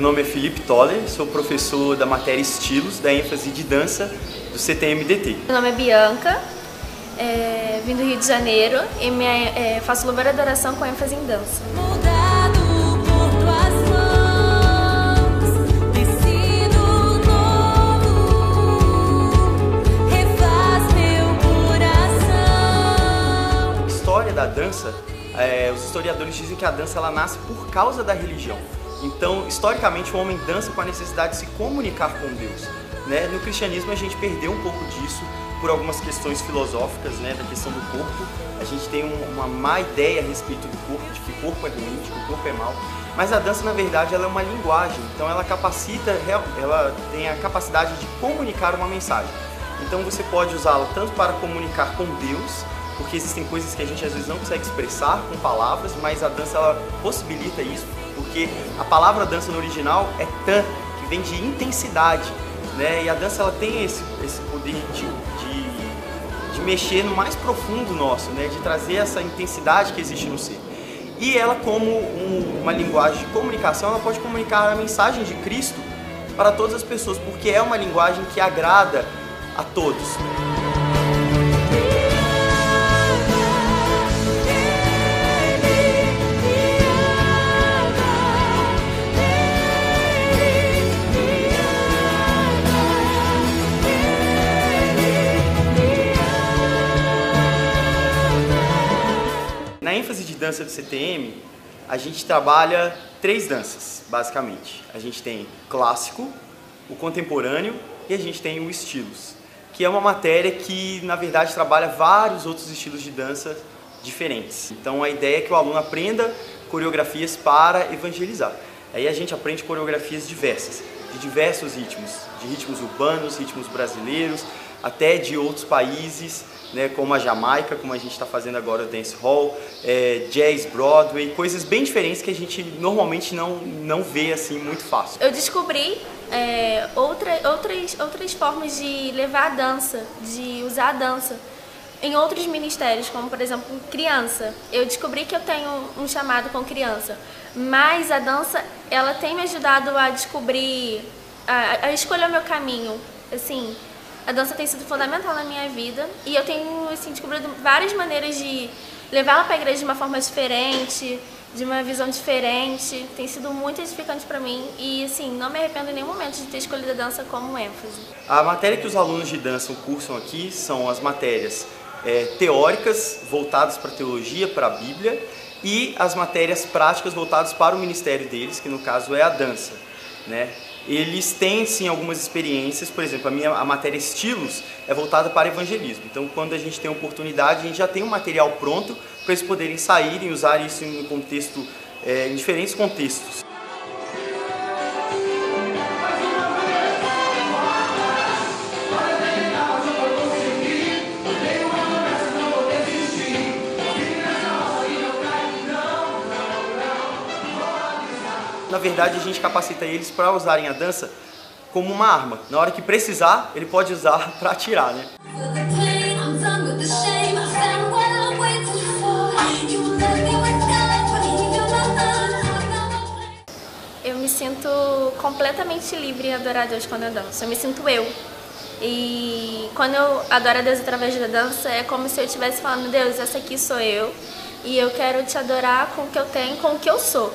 Meu nome é Felipe Toller, sou professor da matéria Estilos, da ênfase de dança do CTMDT. Meu nome é Bianca, é, vim do Rio de Janeiro e minha, é, faço louvor e adoração com ênfase em dança. História da dança, é, os historiadores dizem que a dança ela nasce por causa da religião. Então, historicamente, o homem dança com a necessidade de se comunicar com Deus. Né? No cristianismo, a gente perdeu um pouco disso por algumas questões filosóficas, né, da questão do corpo. A gente tem uma má ideia a respeito do corpo, de que o corpo é ruim, de que o corpo é mau. Mas a dança, na verdade, ela é uma linguagem. Então, ela capacita, ela tem a capacidade de comunicar uma mensagem. Então, você pode usá-la tanto para comunicar com Deus, porque existem coisas que a gente às vezes não consegue expressar com palavras, mas a dança ela possibilita isso porque a palavra dança no original é tan, que vem de intensidade, né? E a dança ela tem esse, esse poder de, de, de mexer no mais profundo nosso, né? De trazer essa intensidade que existe no ser. E ela, como um, uma linguagem de comunicação, ela pode comunicar a mensagem de Cristo para todas as pessoas, porque é uma linguagem que agrada a todos. Na ênfase de dança do CTM, a gente trabalha três danças, basicamente. A gente tem clássico, o contemporâneo e a gente tem o estilos, que é uma matéria que, na verdade, trabalha vários outros estilos de dança diferentes. Então, a ideia é que o aluno aprenda coreografias para evangelizar. Aí a gente aprende coreografias diversas, de diversos ritmos, de ritmos urbanos, ritmos brasileiros, até de outros países, né, como a Jamaica, como a gente está fazendo agora o dance hall, é, jazz, Broadway, coisas bem diferentes que a gente normalmente não, não vê assim muito fácil. Eu descobri é, outra, outras, outras formas de levar a dança, de usar a dança em outros ministérios, como por exemplo criança. Eu descobri que eu tenho um chamado com criança, mas a dança ela tem me ajudado a descobrir, a, a escolher o meu caminho, assim, a dança tem sido fundamental na minha vida e eu tenho assim, descobrido várias maneiras de levá-la para a igreja de uma forma diferente, de uma visão diferente. Tem sido muito edificante para mim e assim, não me arrependo em nenhum momento de ter escolhido a dança como ênfase. A matéria que os alunos de dança cursam aqui são as matérias é, teóricas voltadas para a teologia, para a Bíblia e as matérias práticas voltadas para o ministério deles, que no caso é a dança. Né? Eles têm sim algumas experiências, por exemplo, a minha a matéria estilos é voltada para evangelismo. Então, quando a gente tem oportunidade, a gente já tem um material pronto para eles poderem sair e usar isso em um contexto, é, em diferentes contextos. Na verdade a gente capacita eles para usarem a dança como uma arma. Na hora que precisar, ele pode usar para atirar, né? Eu me sinto completamente livre em adorar a Deus quando eu danço. Eu me sinto eu. E quando eu adoro a Deus através da dança, é como se eu estivesse falando, Deus, essa aqui sou eu. E eu quero te adorar com o que eu tenho, com o que eu sou.